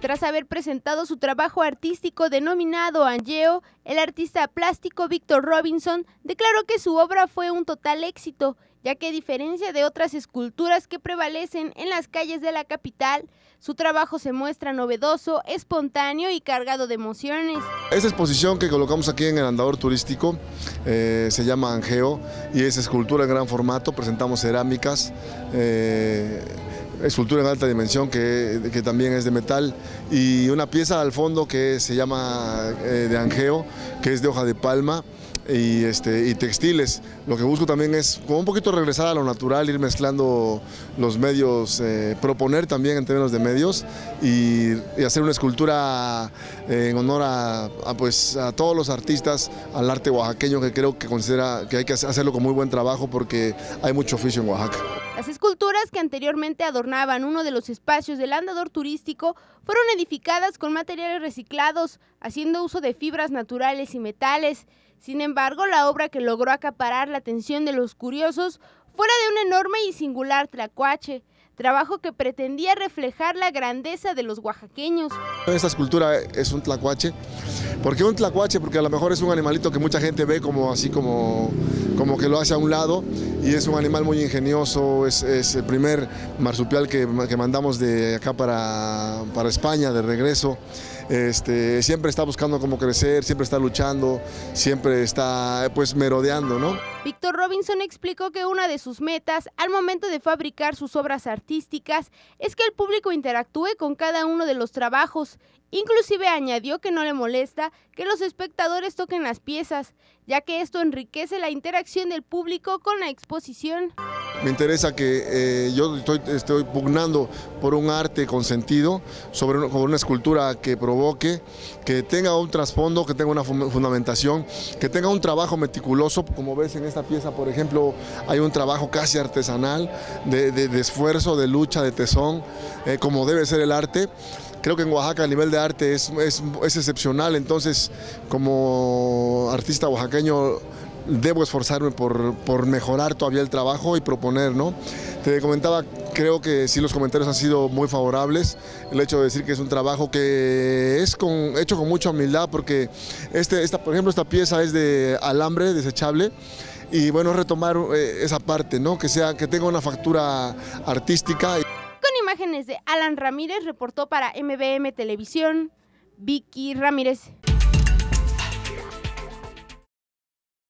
Tras haber presentado su trabajo artístico denominado Angeo, el artista plástico Victor Robinson declaró que su obra fue un total éxito, ya que a diferencia de otras esculturas que prevalecen en las calles de la capital, su trabajo se muestra novedoso, espontáneo y cargado de emociones. Esta exposición que colocamos aquí en el andador turístico eh, se llama Angeo y es escultura en gran formato, presentamos cerámicas, eh, escultura en alta dimensión que, también es de metal y una pieza al fondo que se llama eh, de angeo, que es de hoja de palma y, este, y textiles. Lo que busco también es como un poquito regresar a lo natural, ir mezclando los medios, eh, proponer también en términos de medios y, hacer una escultura eh, en honor a, pues, a todos los artistas, al arte oaxaqueño que creo que considera que hay que hacerlo con muy buen trabajo porque hay mucho oficio en Oaxaca. Las esculturas que anteriormente adornaban uno de los espacios del andador turístico fueron edificadas con materiales reciclados, haciendo uso de fibras naturales y metales. Sin embargo, la obra que logró acaparar la atención de los curiosos fuera de un enorme y singular tlacuache, trabajo que pretendía reflejar la grandeza de los oaxaqueños. Esta escultura es un tlacuache. ¿Por qué un tlacuache? Porque a lo mejor es un animalito que mucha gente ve como así como, como que lo hace a un lado y es un animal muy ingenioso, es, el primer marsupial que, que mandamos de acá para, para España de regreso. Este, siempre está buscando cómo crecer, siempre está luchando, siempre está pues merodeando, ¿no? Víctor Robinson explicó que una de sus metas al momento de fabricar sus obras artísticas es que el público interactúe con cada uno de los trabajos. Inclusive añadió que no le molesta que los espectadores toquen las piezas, ya que esto enriquece la interacción del público con la exposición. Me interesa que eh, yo estoy, pugnando por un arte con sentido, sobre una, escultura que provoque, que tenga un trasfondo, que tenga una fundamentación, que tenga un trabajo meticuloso, como ves en esta pieza, por ejemplo, hay un trabajo casi artesanal, de, esfuerzo, de lucha, de tesón, eh, como debe ser el arte. Creo que en Oaxaca el nivel de arte es, es, es excepcional, entonces como artista oaxaqueño debo esforzarme por, por, mejorar todavía el trabajo y proponer, ¿no? Te comentaba, creo que sí los comentarios han sido muy favorables, el hecho de decir que es un trabajo que es con, hecho con mucha humildad porque este, esta, por ejemplo esta pieza es de alambre desechable y bueno, retomar eh, esa parte, ¿no? Que, sea, que tenga una factura artística. Con imágenes de Alan Ramírez, reportó para MBM Televisión, Vicky Ramírez.